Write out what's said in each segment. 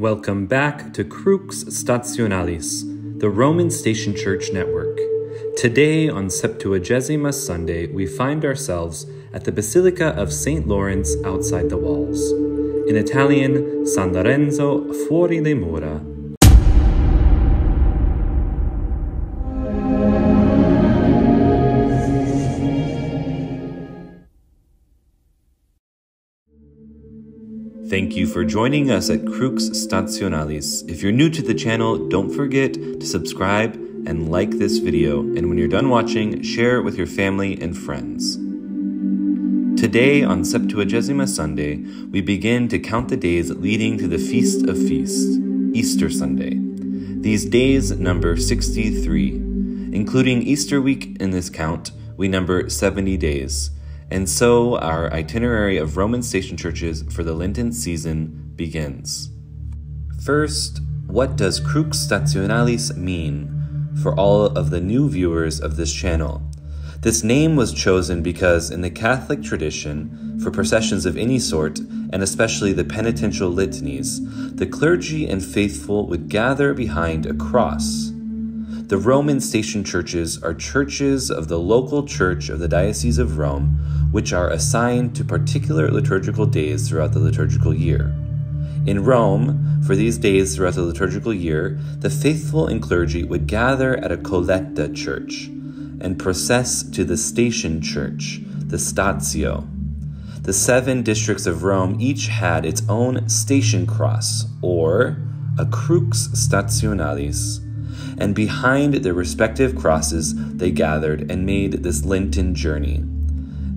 Welcome back to Crux Stationalis, the Roman Station Church Network. Today, on Septuagesima Sunday, we find ourselves at the Basilica of St. Lawrence outside the walls. In Italian, San Lorenzo fuori le mura. Thank you for joining us at Crux Stationalis. If you're new to the channel, don't forget to subscribe and like this video, and when you're done watching, share it with your family and friends. Today, on Septuagesima Sunday, we begin to count the days leading to the Feast of Feasts, Easter Sunday. These days number 63. Including Easter week in this count, we number 70 days. And so our itinerary of Roman station churches for the Lenten season begins. First, what does Crux Stationalis mean for all of the new viewers of this channel? This name was chosen because in the Catholic tradition, for processions of any sort, and especially the penitential litanies, the clergy and faithful would gather behind a cross. The Roman station churches are churches of the local church of the Diocese of Rome, which are assigned to particular liturgical days throughout the liturgical year. In Rome, for these days throughout the liturgical year, the faithful and clergy would gather at a colletta church and process to the station church, the Statio. The seven districts of Rome each had its own station cross, or a crux stationalis, and behind their respective crosses they gathered and made this Lenten journey.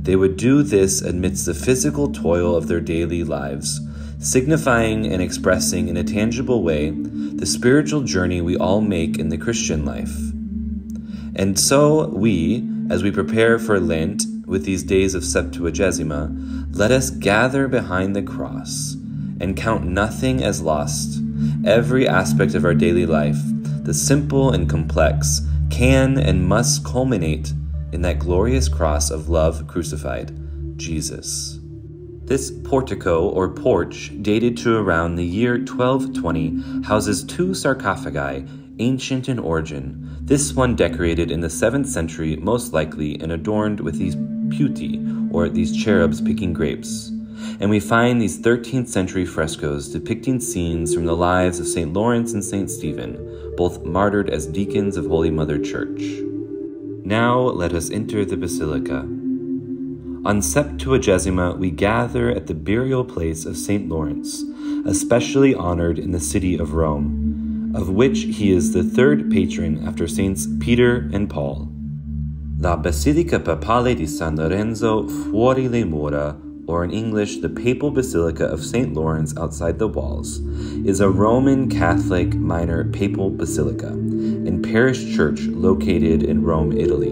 They would do this amidst the physical toil of their daily lives, signifying and expressing in a tangible way the spiritual journey we all make in the Christian life. And so we, as we prepare for Lent with these days of Septuagesima, let us gather behind the cross and count nothing as lost. Every aspect of our daily life, the simple and complex, can and must culminate in that glorious cross of love crucified, Jesus. This portico or porch, dated to around the year 1220, houses two sarcophagi, ancient in origin. This one decorated in the 7th century, most likely, and adorned with these putti, or these cherubs picking grapes. And we find these 13th century frescoes depicting scenes from the lives of St. Lawrence and St. Stephen, both martyred as deacons of Holy Mother Church. Now let us enter the basilica. On Septuagesima, we gather at the burial place of St. Lawrence, especially honored in the city of Rome, of which he is the third patron after Saints Peter and Paul. La Basilica Papale di San Lorenzo fuori le mura, or in English, the Papal Basilica of St. Lawrence outside the walls, is a Roman Catholic minor papal basilica and parish church located in Rome, Italy.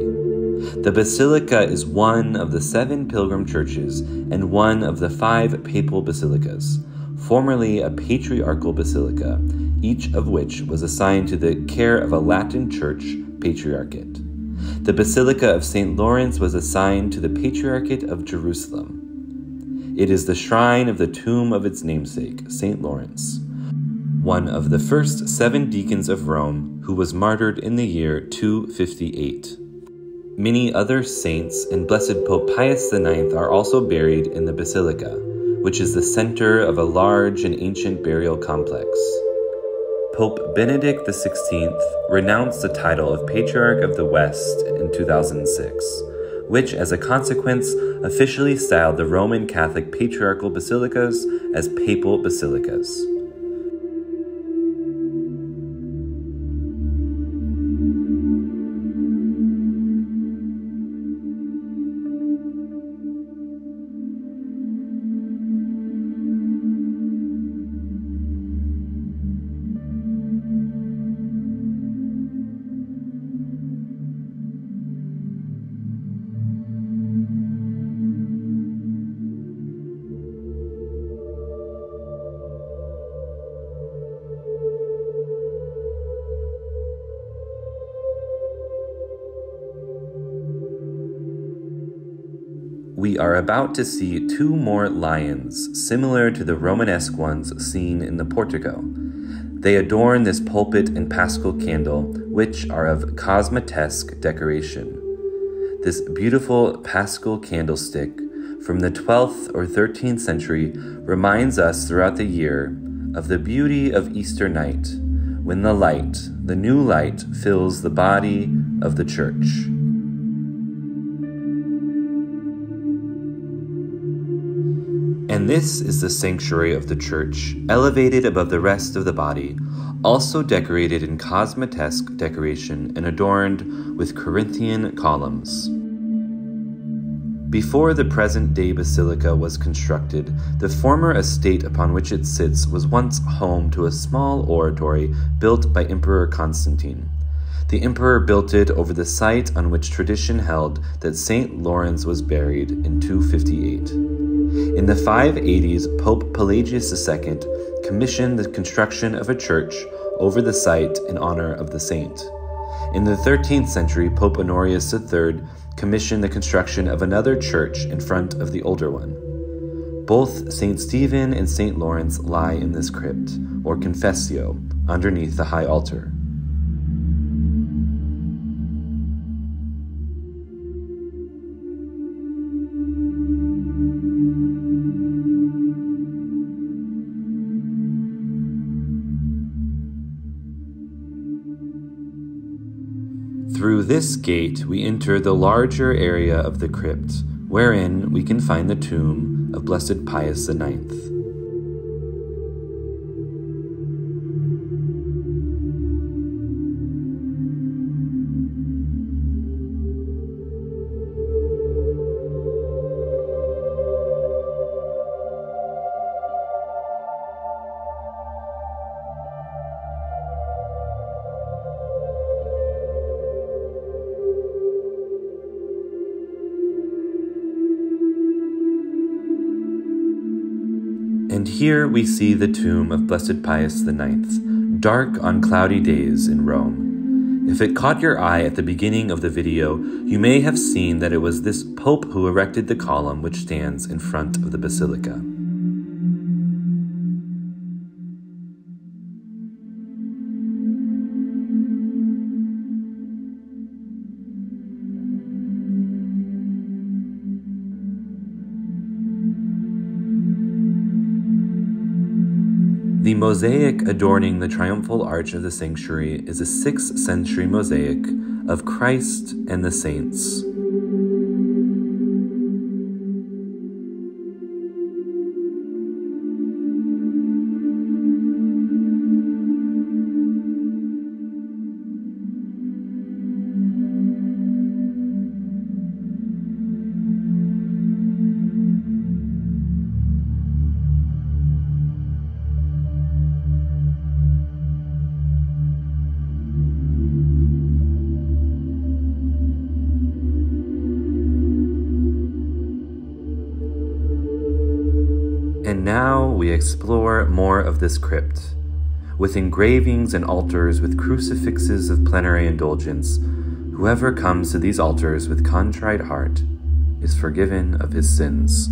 The basilica is one of the seven pilgrim churches and one of the five papal basilicas, formerly a patriarchal basilica, each of which was assigned to the care of a Latin church patriarchate. The Basilica of St. Lawrence was assigned to the Patriarchate of Jerusalem. It is the shrine of the tomb of its namesake, St. Lawrence, one of the first seven deacons of Rome who was martyred in the year 258. Many other saints and Blessed Pope Pius IX are also buried in the basilica, which is the center of a large and ancient burial complex. Pope Benedict XVI renounced the title of Patriarch of the West in 2006 which, as a consequence, officially styled the Roman Catholic patriarchal basilicas as papal basilicas. We are about to see two more lions, similar to the Romanesque ones seen in the portico. They adorn this pulpit and paschal candle, which are of cosmatesque decoration. This beautiful paschal candlestick from the 12th or 13th century reminds us throughout the year of the beauty of Easter night, when the light, the new light, fills the body of the church. This is the sanctuary of the church, elevated above the rest of the body, also decorated in cosmatesque decoration and adorned with Corinthian columns. Before the present day basilica was constructed, the former estate upon which it sits was once home to a small oratory built by Emperor Constantine. The emperor built it over the site on which tradition held that St. Lawrence was buried in 258. In the 580s, Pope Pelagius II commissioned the construction of a church over the site in honor of the saint. In the 13th century, Pope Honorius III commissioned the construction of another church in front of the older one. Both St. Stephen and St. Lawrence lie in this crypt, or confessio, underneath the high altar. Through this gate, we enter the larger area of the crypt, wherein we can find the tomb of Blessed Pius IX. Here we see the tomb of Blessed Pius IX, dark on cloudy days in Rome. If it caught your eye at the beginning of the video, you may have seen that it was this pope who erected the column which stands in front of the basilica. The mosaic adorning the triumphal arch of the sanctuary is a 6th century mosaic of Christ and the saints. We explore more of this crypt, with engravings and altars with crucifixes of plenary indulgence. Whoever comes to these altars with contrite heart is forgiven of his sins.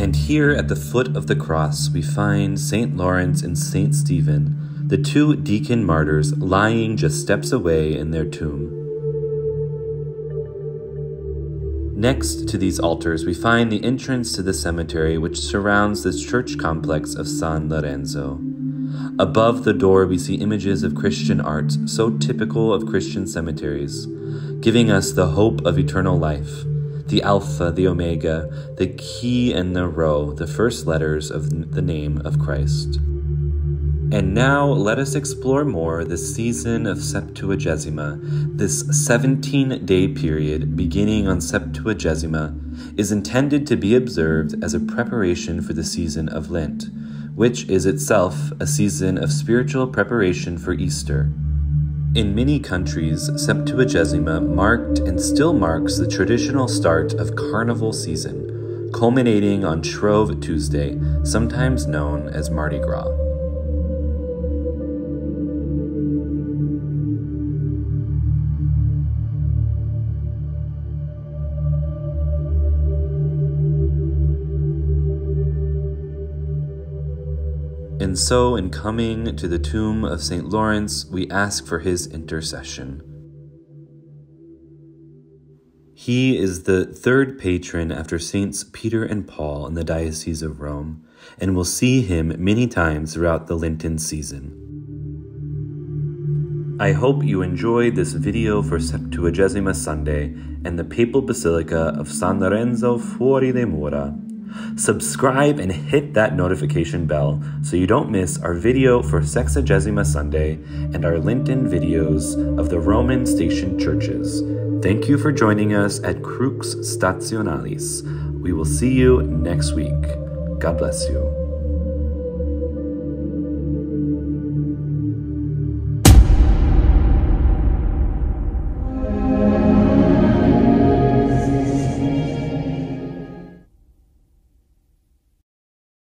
And here at the foot of the cross, we find St. Lawrence and St. Stephen, the two deacon martyrs, lying just steps away in their tomb. Next to these altars, we find the entrance to the cemetery which surrounds this church complex of San Lorenzo. Above the door, we see images of Christian art, so typical of Christian cemeteries, giving us the hope of eternal life, the Alpha, the Omega, the chi and the rho, the first letters of the name of Christ. And now let us explore more the season of Septuagesima. This 17 day period, beginning on Septuagesima, is intended to be observed as a preparation for the season of Lent, which is itself a season of spiritual preparation for Easter. In many countries, Septuagesima marked and still marks the traditional start of carnival season, culminating on Shrove Tuesday, sometimes known as Mardi Gras. And so, in coming to the tomb of St. Lawrence, we ask for his intercession. He is the third patron after Saints Peter and Paul in the Diocese of Rome, and we'll see him many times throughout the Lenten season. I hope you enjoyed this video for Septuagesima Sunday and the Papal Basilica of San Lorenzo Fuori le Mura. Subscribe and hit that notification bell so you don't miss our video for Sexagesima Sunday and our Lenten videos of the Roman station churches. Thank you for joining us at Crux Stationalis. We will see you next week. God bless you.